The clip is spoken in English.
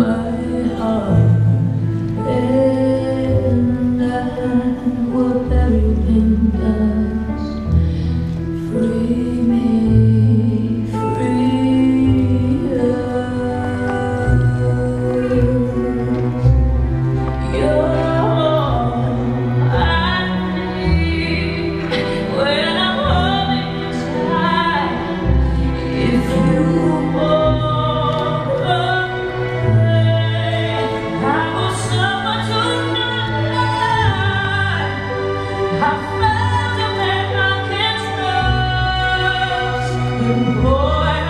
my Boy